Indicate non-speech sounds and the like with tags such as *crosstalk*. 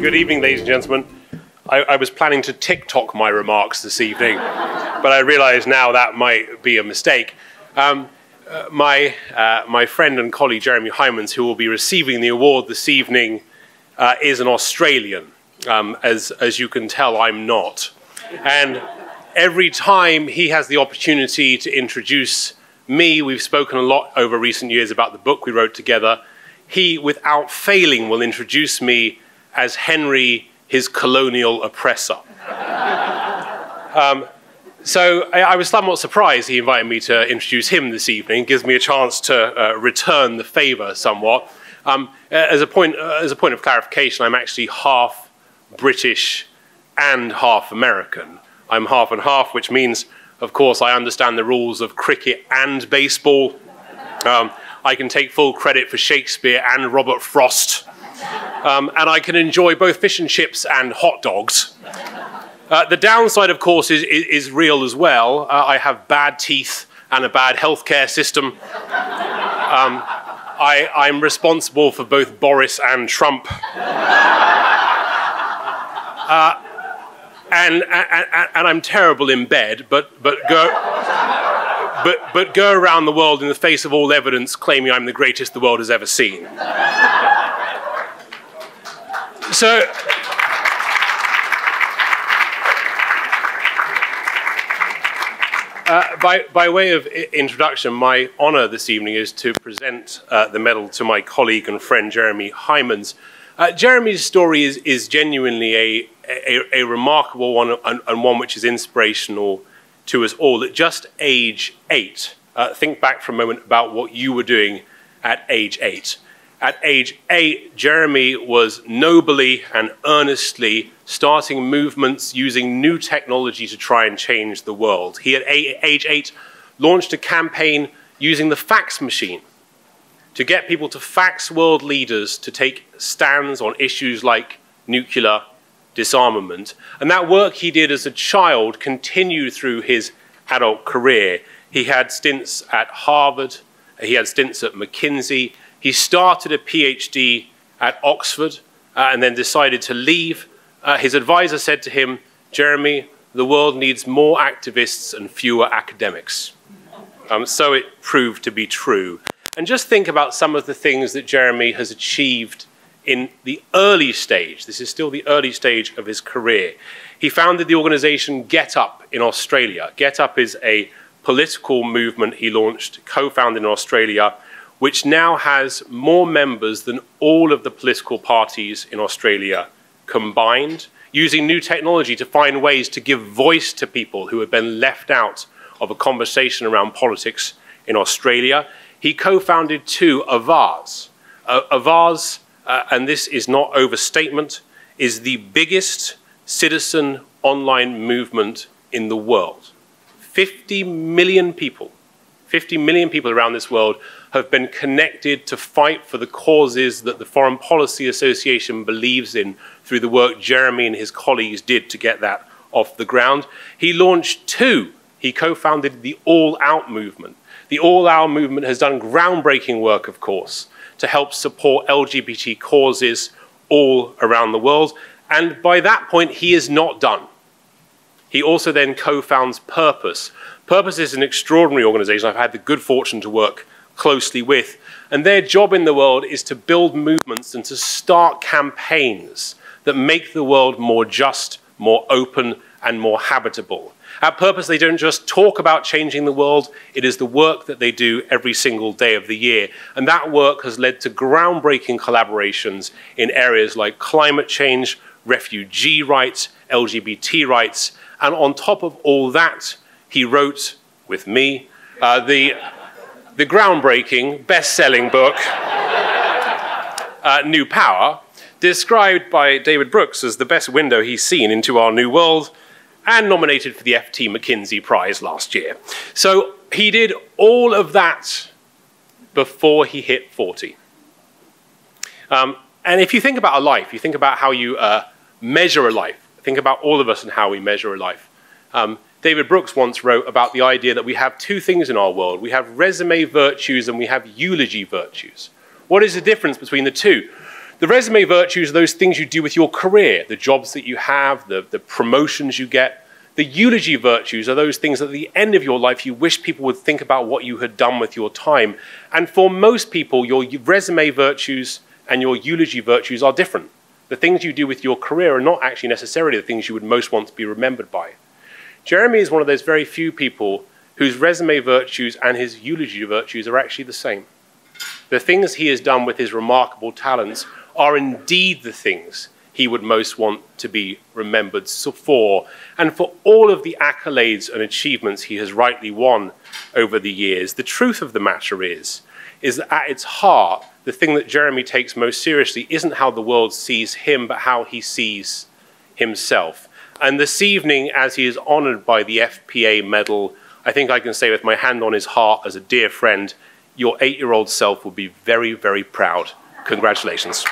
Good evening, ladies and gentlemen. I, I, was planning to TikTok my remarks this evening, but I realize now that might be a mistake. Um, uh, my, uh, my friend and colleague Jeremy Heimans, who will be receiving the award this evening, uh, is an Australian. Um, as, as you can tell, I'm not. And every time he has the opportunity to introduce me, we've spoken a lot over recent years about the book we wrote together, he, without failing, will introduce me as Henry, his colonial oppressor. *laughs* um, so I, I, was somewhat surprised he invited me to introduce him this evening. Gives me a chance to uh, return the favor somewhat. Um, as, a point, uh, as a point of clarification, I'm actually half British and half American. I'm half and half, which means, of course, I understand the rules of cricket and baseball. Um, I can take full credit for Shakespeare and Robert Frost. Um, and I can enjoy both fish and chips and hot dogs. Uh, the downside, of course, is, is, is real as well. Uh, I have bad teeth and a bad healthcare system. Um, I, I'm responsible for both Boris and Trump. Uh, and, and, and, I'm terrible in bed, but, but, go, but, but go around the world in the face of all evidence claiming I'm the greatest the world has ever seen. So, Uh, by, by, way of introduction, my honor this evening is to present uh, the medal to my colleague and friend Jeremy Heimans. Uh, Jeremy's story is, is genuinely a, a, a, remarkable one and, and, one which is inspirational to us all. At just age eight, uh, think back for a moment about what you were doing at age eight. At age eight, Jeremy was nobly and earnestly starting movements using new technology to try and change the world. He, at age eight, launched a campaign using the fax machine to get people to fax world leaders to take stands on issues like nuclear disarmament. And that work he did as a child continued through his adult career. He had stints at Harvard, he had stints at McKinsey, he started a PhD at Oxford uh, and then decided to leave. Uh, his advisor said to him, Jeremy, the world needs more activists and fewer academics. Um, so it proved to be true. And just think about some of the things that Jeremy has achieved in the early stage. This is still the early stage of his career. He founded the organization GetUp in Australia. GetUp is a political movement he launched, co founded in Australia, which now has more members than all of the political parties in Australia combined, using new technology to find ways to give voice to people who have been left out of a conversation around politics in Australia. He co-founded too Avaaz. Uh, Avaaz, uh, and this is not overstatement, is the biggest citizen online movement in the world. 50 million people, 50 million people around this world have been connected to fight for the causes that the Foreign Policy Association believes in through the work Jeremy and his colleagues did to get that off the ground. He launched two. He co-founded the All Out movement. The All Out movement has done groundbreaking work, of course, to help support LGBT causes all around the world. And by that point, he is not done. He also then co-founds Purpose. Purpose is an extraordinary organization. I've had the good fortune to work closely with. And their job in the world is to build movements and to start campaigns that make the world more just, more open, and more habitable. At Purpose, they don't just talk about changing the world, it is the work that they do every single day of the year. And that work has led to groundbreaking collaborations in areas like climate change, refugee rights, LGBT rights. And on top of all that, he wrote with me uh, the the groundbreaking, best-selling book, uh, New Power, described by David Brooks as the best window he's seen into our new world, and nominated for the FT McKinsey Prize last year. So he did all of that before he hit 40. Um, and if you think about a life, you think about how you uh, measure a life, think about all of us and how we measure a life. Um, David Brooks once wrote about the idea that we have two things in our world. We have resume virtues and we have eulogy virtues. What is the difference between the two? The resume virtues are those things you do with your career, the jobs that you have, the, the promotions you get. The eulogy virtues are those things at the end of your life you wish people would think about what you had done with your time. And for most people, your resume virtues and your eulogy virtues are different. The things you do with your career are not actually necessarily the things you would most want to be remembered by. Jeremy is one of those very few people whose resume virtues and his eulogy virtues are actually the same. The things he has done with his remarkable talents are indeed the things he would most want to be remembered for, and for all of the accolades and achievements he has rightly won over the years. The truth of the matter is, is that at its heart, the thing that Jeremy takes most seriously isn't how the world sees him, but how he sees himself. And this evening, as he is honored by the FPA medal, I think I can say with my hand on his heart as a dear friend, your eight-year-old self will be very, very proud. Congratulations.